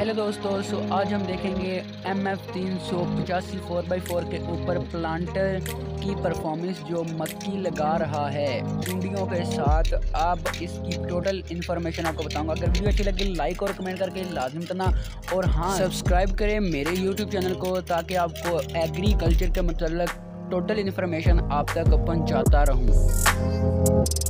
Hello दोस्तों, सो आज हम देखेंगे एम एफ़ तीन सौ पचासी फोर बाई फोर के ऊपर प्लांटर की परफॉर्मेंस जो मक्की लगा रहा है। वीडियो के साथ अब इसकी टोटल इन्फॉर्मेशन आपको बताऊँगा। अगर वीडियो अच्छी लगी लाइक और कमेंट करके लाजिम करना। और हाँ सब्सक्राइब करें मेरे यूट्यूब चैनल को ताकि आपको एग्रीकल्चर के मतलब टोटल इन्फॉर्मेशन आप तक पहुँचाता रहूँ।